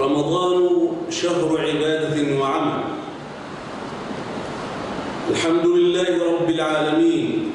رمضان شهر عبادة وعمل. الحمد لله رب العالمين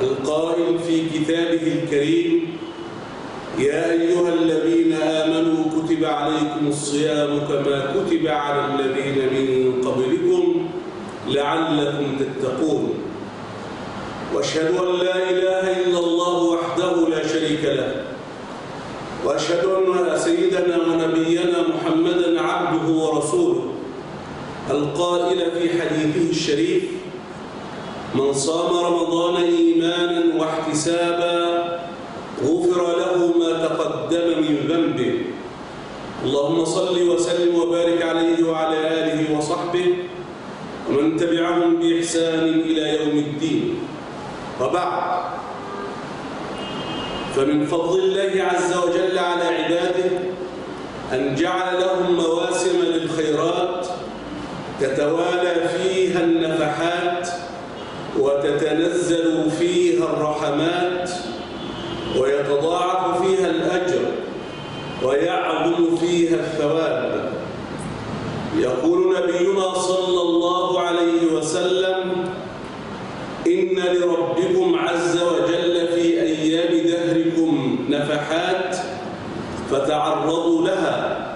القائل في كتابه الكريم يا أيها الذين آمنوا كتب عليكم الصيام كما كتب على الذين من قبلكم لعلكم تتقون. وأشهد أن لا إله إلا الله وحده لا شريك له. وأشهد أن سيدنا ونبينا محمدا عبده ورسوله القائل في حديثه الشريف من صام رمضان ايمانا واحتسابا غفر له ما تقدم من ذنبه. اللهم صل وسلم وبارك عليه وعلى آله وصحبه ومن تبعهم بإحسان إلى يوم الدين. وبعد فمن فضل الله عز وجل على عباده أن جعل لهم مواسم للخيرات تتوالى فيها النفحات وتتنزل فيها الرحمات ويتضاعف فيها الأجر ويعظم فيها الثواب. يقول نبينا صلى الله عليه وسلم إن لربكم عز وجل نفحات فتعرضوا لها.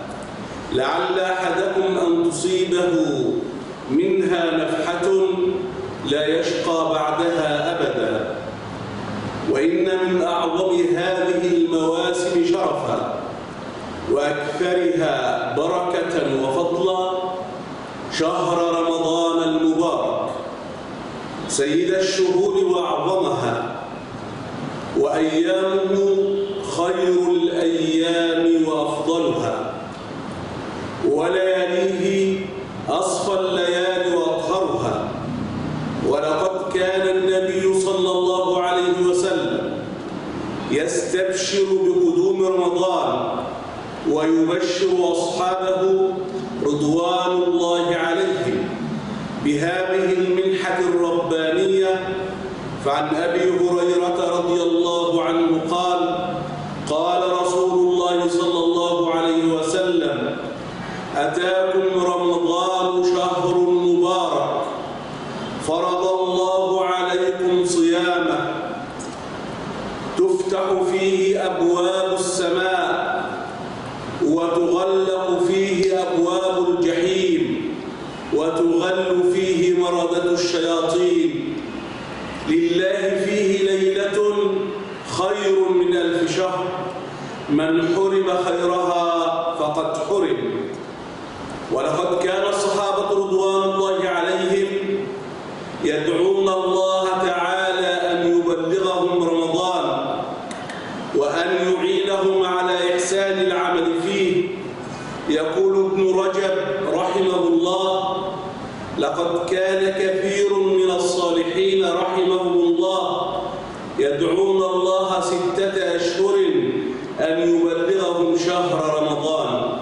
لعل أحدكم أن تصيبه منها نفحة لا يشقى بعدها أبدا. وإن من أعظم هذه المواسم شرفا وأكثرها بركة وفضلا شهر رمضان المبارك. سيد الشهور وأعظمها. وأيامه خير الأيام وأفضلها. ولياليه أصفى الليالي وأطهرها. ولقد كان النبي صلى الله عليه وسلم يستبشر بقدوم رمضان ويبشر أصحابه رضوان الله عليهم بهذه المنحة الربانية. فعن أبي هريرة رضي الله أتاكم رمضان شهر مبارك. فرض الله عليكم صيامه. تفتح فيه أبواب السماء وتغلق فيه أبواب الجحيم وتغل فيه مردة الشياطين. لله فيه ليلة خير من ألف شهر. من حرم خيرها فقد حرم ولقد كان الصحابة رضوان الله عليهم يدعون الله تعالى أن يبلغهم رمضان وأن يعينهم على إحسان العمل فيه يقول ابن رجب رحمه الله لقد كان كثير من الصالحين رحمهم الله يدعون الله ستة أشهر أن يبلغهم شهر رمضان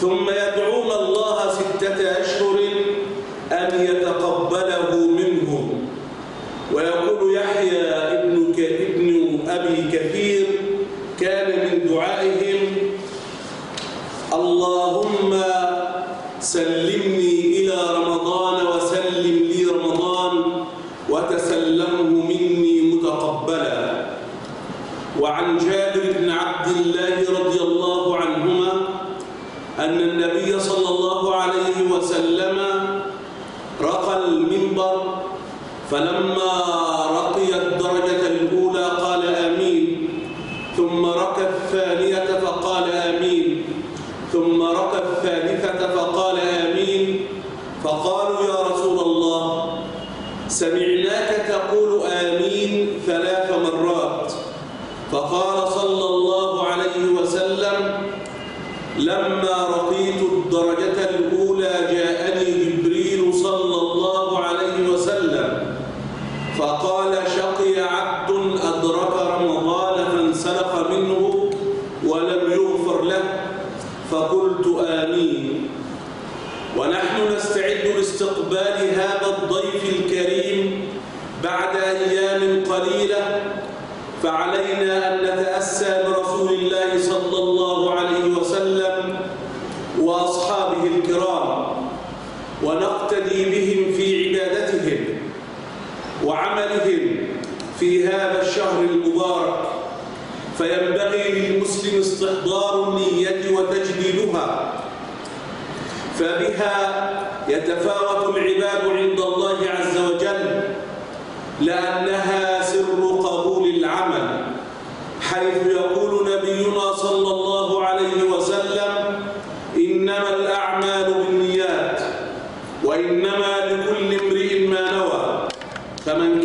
ثم يدعون الله ستة أشهر أن يتقبله منهم ويقول يحيى ابن, ابن أبي كثير كان من دعائهم اللهم سلمني إلى رمضان وسلم لي رمضان وتسلمه مني متقبلا وعن جابر بن عبد الله رضي الله عنهما أن النبي صلى الله عليه وسلم رقى المنبر فلما رقي الدرجة الأولى قال آمين ثم ركى الثانية فقال آمين ثم ركى الثالثة فقال آمين فقالوا يا رسول الله سمعناك تقول آمين ثلاث مرات. فقال صلى الله فعلينا أن نتأسى برسول الله صلى الله عليه وسلم وأصحابه الكرام ونقتدي بهم في عبادتهم وعملهم في هذا الشهر المبارك. فينبغي للمسلم استحضار النية وتجديدها فبها يتفاوت العباد عند الله عز وجل لأنها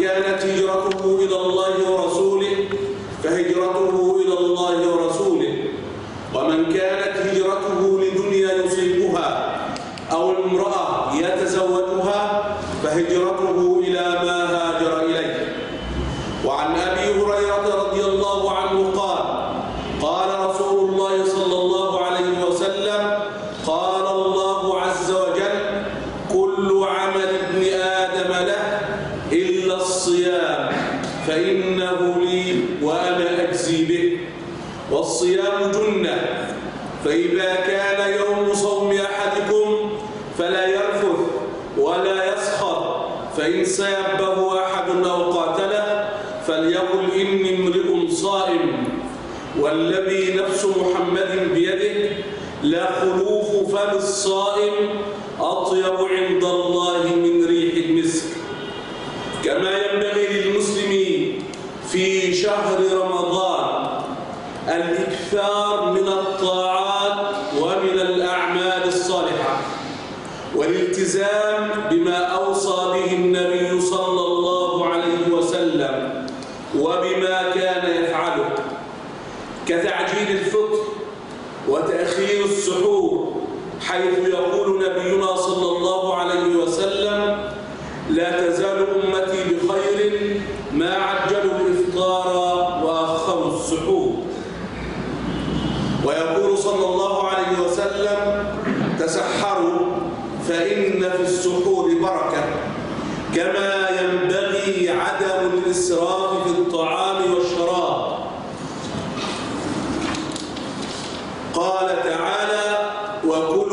كانت هجرته إلى الله ورسوله فهجرته إلى الله ورسوله. ومن كانت هجرته لدنيا يصيبها أو امرأة يتزوجها فهجرته إلى ما هاجر إليه وعن أبي هريرة رضي الله عنه قال قال رسول الله صلى الله عليه وسلم قال الله عز وجل كل عمل ابن آدم له إلا الصيام فإنه لي وأنا أجزي به والصيام جنة فإذا كان يوم صوم أحدكم فلا يرفث ولا يسخر فإن سيبه أحد أو قاتله فليقل إني امرئ صائم. والذي نفس محمد بيده لا خلوف فم الصائم أطيب عند الله. وبما كان يفعله كتعجيل الفطر وتأخير السحور حيث يقول نبينا صلى الله عليه وسلم لا تزال أمتي بخير ما عجلوا الإفطار وأخروا السحور ويقول صلى الله عليه وسلم تسحروا فإن في السحور بركة كما ينبغي عدم الإسراف في الطعام والشراب قال تعالى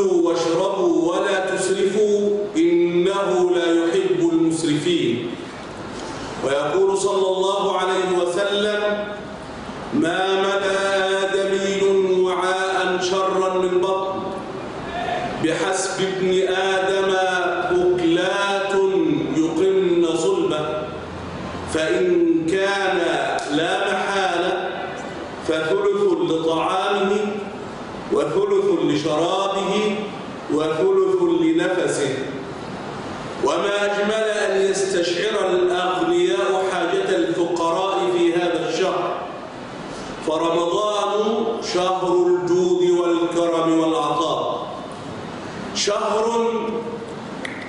وكلوا واشربوا ولا تسرفوا إنه لا يحب المسرفين. ويقول صلى الله عليه وسلم ما ملأ آدمي وعاء شرا من بطن. بحسب ابن آدم أكلات يقمن صلبه فإن كان لا محالة فثلث لطعامه وثلث لشرابه. وثلث لنفسه. وما أجمل أن يستشعر الأغنياء حاجة الفقراء في هذا الشهر. فرمضان شهر الجود والكرم والعطاء. شهر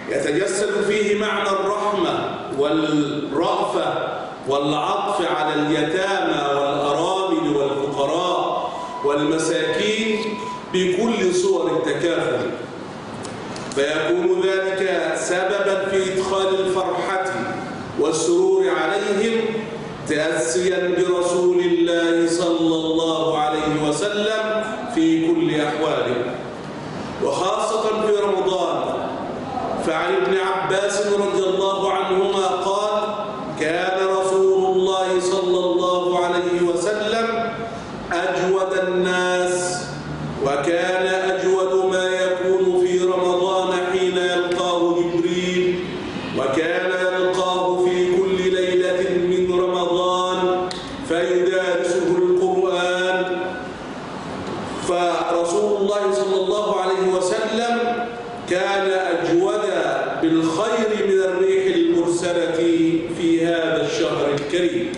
يتجسد فيه معنى الرحمة والرأفة والعطف على اليتامى والأرامل والفقراء والمساكين بكل صور التكافل. فيكون ذلك سببا في إدخال الفرحة والسرور عليهم تأسيا برسول الله صلى الله عليه وسلم في كل أحواله. وخاصة في رمضان فعن ابن عباس رضي الله هذا الشهر الكريم.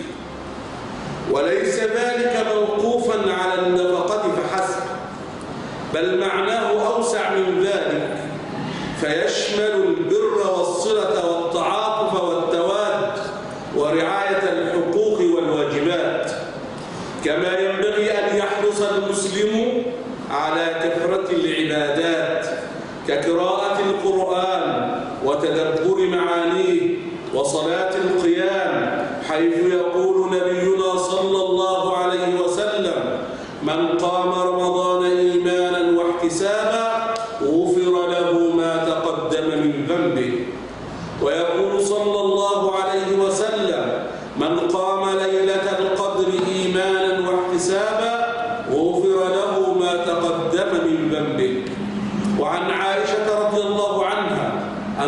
وليس ذلك موقوفا على النفقة فحسب بل معناه أوسع من ذلك فيشمل البر والصلة والتعاطف والتواد ورعاية الحقوق والواجبات. كما ينبغي أن يحرص المسلم على كثرة العبادات كقراءة القرآن وتدبر معانيه وصلاة القيام حيث يقول نبينا صلى الله عليه وسلم من قام رمضان إيمانا واحتسابا غفر له ما تقدم من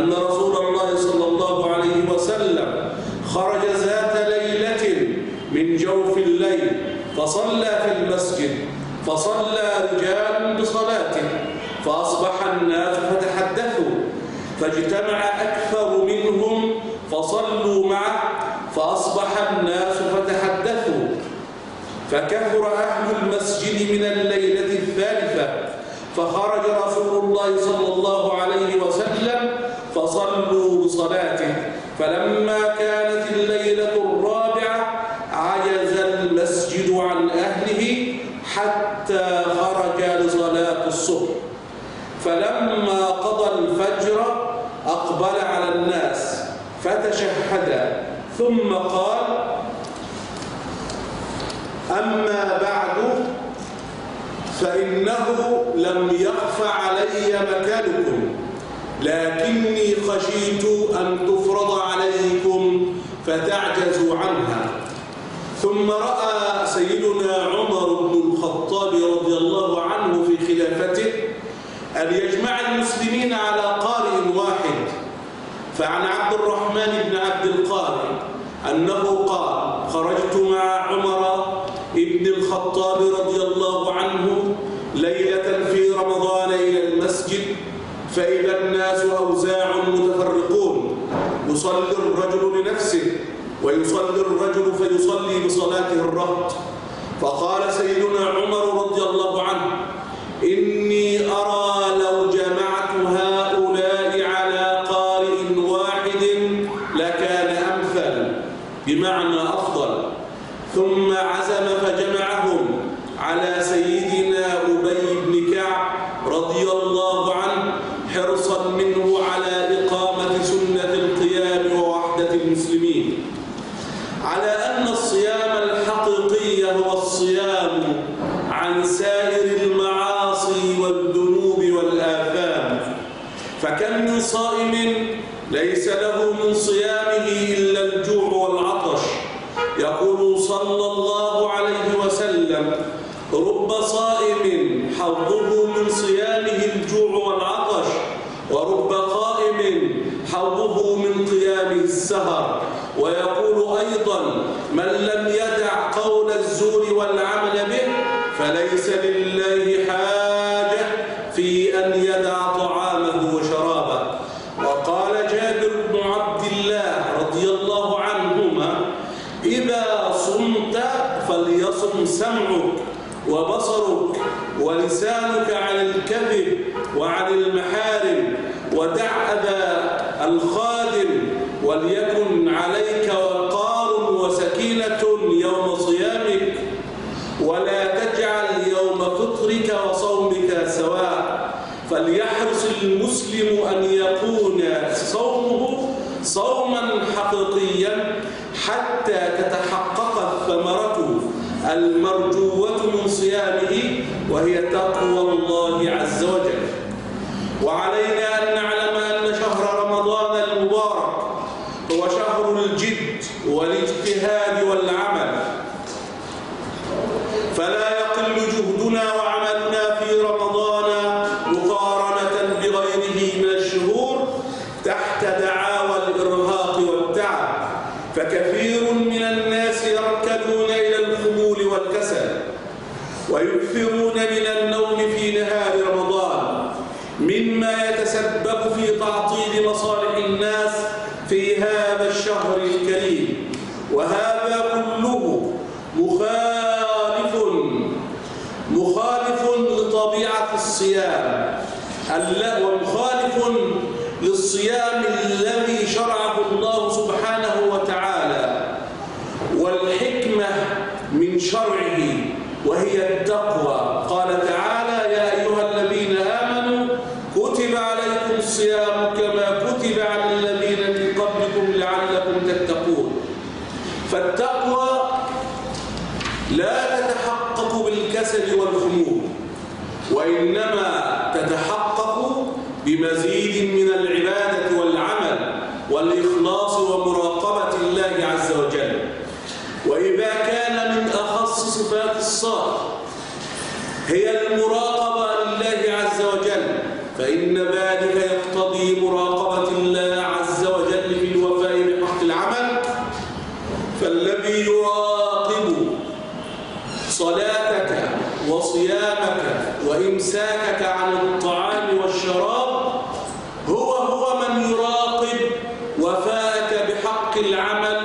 أن رسول الله صلى الله عليه وسلم خرج ذات ليلة من جوف الليل فصلى في المسجد فصلى رجال بصلاته فأصبح الناس فتحدثوا فاجتمع أكثر منهم فصلوا معه فأصبح الناس فتحدثوا فكثر أهل المسجد من الليلة الثالثة فخرج رسول الله صلى الله عليه وسلم فصلوا بصلاته فلما كانت الليلة الرابعة عجز المسجد عن أهله حتى خرج لصلاة الصبح فلما قضى الفجر أقبل على الناس فتشهد ثم قال أما بعد فإنه لم يخف علي مكانكم لكني خشيت أن تفرض عليكم فتعجزوا عنها. ثم رأى سيدنا عمر بن الخطاب رضي الله عنه في خلافته أن يجمع المسلمين على قارئ واحد فعن عبد الرحمن بن عبد القارئ أنه قال خرجت مع عمر ابن الخطاب رضي الله عنه ليلة في رمضان إلى المسجد فإذا الناس أوزاع متفرقون. يصلي الرجل لنفسه ويصلي الرجل فيصلي بصلاته الرهط. فقال سيدنا عمر رضي الله عنه والذنوب والآثام. فكم من صائم ليس له من صيامه إلا الجوع والعطش. يقول صلى الله عليه وسلم رب صائم حظه من صيامه الجوع والعطش ورب قائم حظه من قيامه السهر. ويقول أيضا من لم يدع إذا صمت فليصم سمعك وبصرك ولسانك عن الكذب وعن المحارم ودع أذى الخادم وليكن عليك وقار وسكينة يوم صيامك ولا تجعل يوم فطرك وصومك سواء فليحرص المسلم أن يكون صومه صوما حقيقيا حتى تتحقق الثمرة المرجوة من صيامه وهي تقوى الله عز وجل. وعلينا وهذا كله مخالف مخالف لطبيعة الصيام ومخالف للصيام الذي شرعه الله سبحانه الصاد هي المراقبة لله عز وجل. فإن ذلك يقتضي مراقبة الله عز وجل في الوفاء بحق العمل. فالذي يراقب صلاتك وصيامك وإمساكك عن الطعام والشراب هو هو من يراقب وفاءك بحق العمل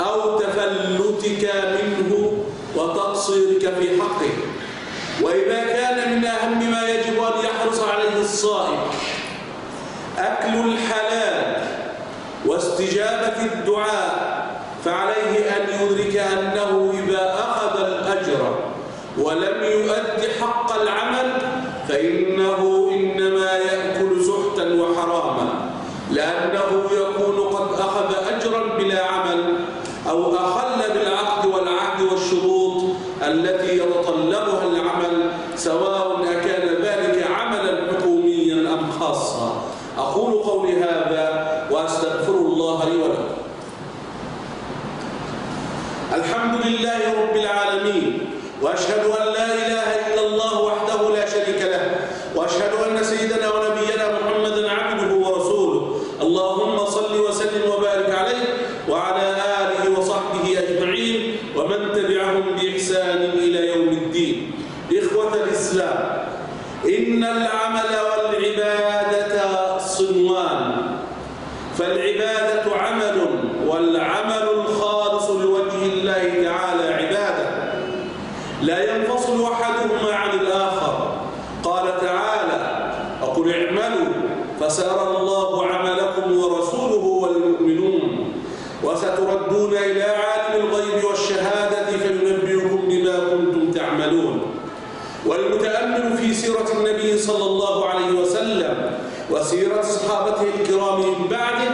أو تفلتك منه وتقصيرك في حقه. وإذا كان من أهم ما يجب أن يحرص عليه الصائم أكل الحلال واستجابة الدعاء فعليه أن يدرك أنه إذا أخذ الأجر ولم يؤد حق العمل فإنه إنما يأكل سحتا وحراما لأنه يكون قد أخذ أجرا بلا عمل أو أخل بالعقد والعهد والشروط التي يتطلبها العمل سواء أكان ذلك عملا حكوميا أم خاصا أقول قولي هذا وأستغفر الله لي ولكم الحمد لله رب العالمين وأشهد أن لا إله إلا الله وحده لا شريك له وأشهد أن سيدنا ونبينا محمدا عبده ورسوله اللهم صل وسلم وبارك عليه وعلى آله وصحبه أجمعين ومن تبعهم بإحسان إلى يوم الدين إخوة الإسلام إن العمل والعبادة صنوان فالعبادة عمل والعمل الخالص لوجه الله تعالى عبادة لا ينفصل أحدهما عن الآخر قال تعالى وقل اعملوا فسيرى الله عملكم ورسوله والمؤمنون وستردون إلى عالم الغيب والشهادة فينبئكم بما كنتم تعملون والمتأمل في سيرة النبي صلى الله عليه وسلم وسيرة صحابته الكرام من بعده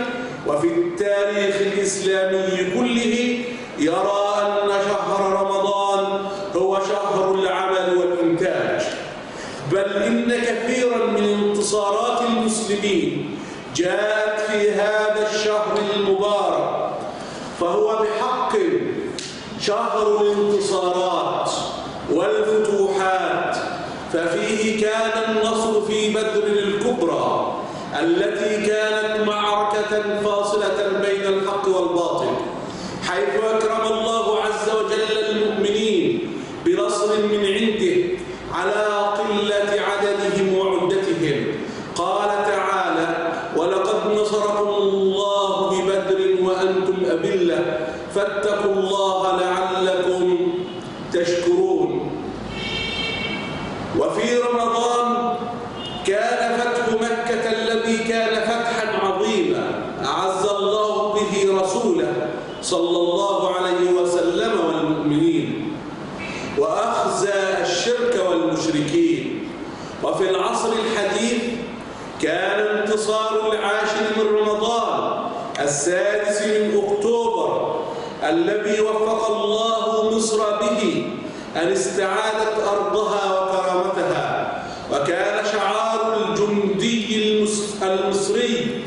وفي التاريخ الإسلامي كله يرى أن شهر رمضان هو شهر العمل والإنتاج بل إن كثيرا من انتصارات المسلمين جاءت في هذا الشهر المبارك فهو بحق شهر الانتصارات والفتوحات ففيه كان النصر في بدر الكبرى التي كانت معركة فاصلة بين الحق والباطل حيث أكرم الله عز وجل المؤمنين بنصر من عنده على فاتقوا الله لعلكم تشكرون. وفي رمضان كان فتح مكة الذي كان فتحا عظيما أعز الله به رسوله صلى الله عليه وسلم والمؤمنين وأخزى الشرك والمشركين. وفي العصر الحديث كان انتصار العاشر من رمضان السادس من أكتوبر الذي وفق الله مصر به أن استعادت أرضها وكرامتها وكان شعار الجندي المصري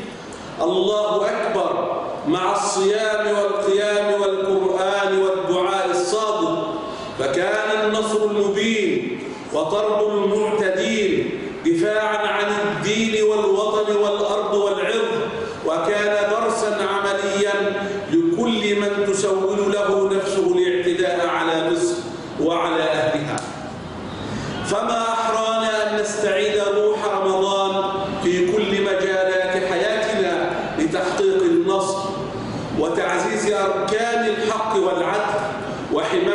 الله أكبر مع الصيام والقيام والقرآن والدعاء الصادق فكان النصر المبين وطرد المعتدين دفاعا عن فما أحرانا أن نستعيد روح رمضان في كل مجالات حياتنا لتحقيق النصر وتعزيز أركان الحق والعدل وحماية